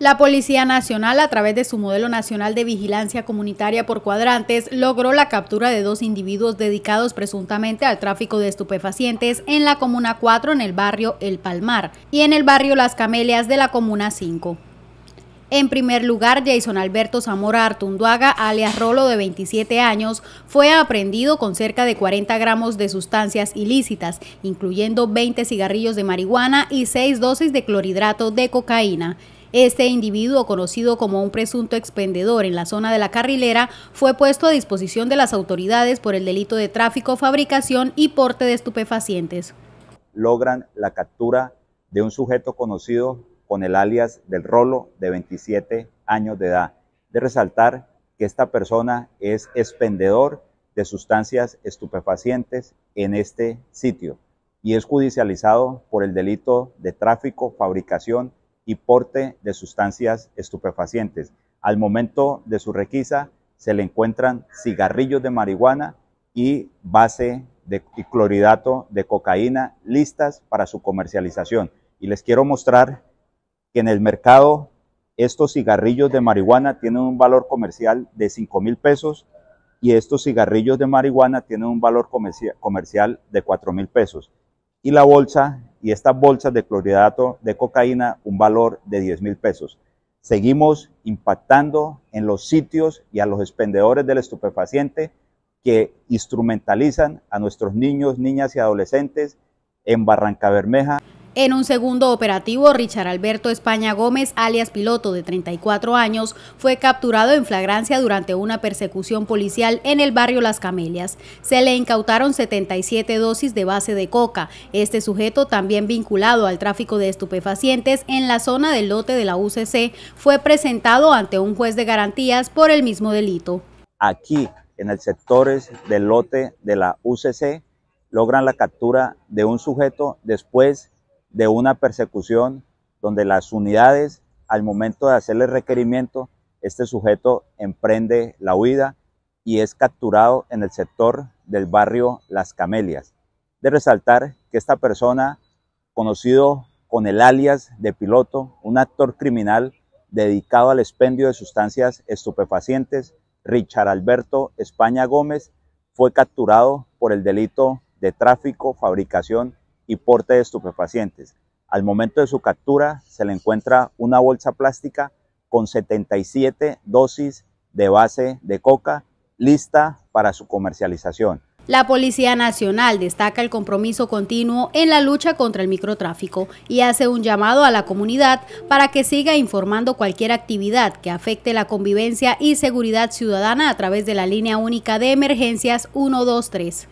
La Policía Nacional, a través de su modelo nacional de vigilancia comunitaria por cuadrantes, logró la captura de dos individuos dedicados presuntamente al tráfico de estupefacientes en la Comuna 4 en el barrio El Palmar y en el barrio Las Camelias de la Comuna 5. En primer lugar, Jason Alberto Zamora Artunduaga, alias Rolo de 27 años, fue aprehendido con cerca de 40 gramos de sustancias ilícitas, incluyendo 20 cigarrillos de marihuana y 6 dosis de clorhidrato de cocaína. Este individuo, conocido como un presunto expendedor en la zona de la carrilera, fue puesto a disposición de las autoridades por el delito de tráfico, fabricación y porte de estupefacientes. Logran la captura de un sujeto conocido con el alias del Rolo de 27 años de edad. De resaltar que esta persona es expendedor de sustancias estupefacientes en este sitio y es judicializado por el delito de tráfico, fabricación y porte de sustancias estupefacientes. Al momento de su requisa se le encuentran cigarrillos de marihuana y base de clorhidrato de cocaína listas para su comercialización. Y les quiero mostrar que en el mercado estos cigarrillos de marihuana tienen un valor comercial de 5 mil pesos y estos cigarrillos de marihuana tienen un valor comercial de 4 mil pesos. Y la bolsa y estas bolsas de clorhidrato de cocaína un valor de 10 mil pesos. Seguimos impactando en los sitios y a los expendedores del estupefaciente que instrumentalizan a nuestros niños, niñas y adolescentes en Barranca Bermeja. En un segundo operativo, Richard Alberto España Gómez, alias piloto de 34 años, fue capturado en flagrancia durante una persecución policial en el barrio Las Camelias. Se le incautaron 77 dosis de base de coca. Este sujeto, también vinculado al tráfico de estupefacientes en la zona del lote de la UCC, fue presentado ante un juez de garantías por el mismo delito. Aquí, en el sectores del lote de la UCC, logran la captura de un sujeto después de una persecución donde las unidades, al momento de hacerle requerimiento, este sujeto emprende la huida y es capturado en el sector del barrio Las Camelias. De resaltar que esta persona, conocido con el alias de piloto, un actor criminal dedicado al expendio de sustancias estupefacientes, Richard Alberto España Gómez, fue capturado por el delito de tráfico, fabricación y porte de estupefacientes. Al momento de su captura se le encuentra una bolsa plástica con 77 dosis de base de coca lista para su comercialización. La Policía Nacional destaca el compromiso continuo en la lucha contra el microtráfico y hace un llamado a la comunidad para que siga informando cualquier actividad que afecte la convivencia y seguridad ciudadana a través de la línea única de emergencias 123.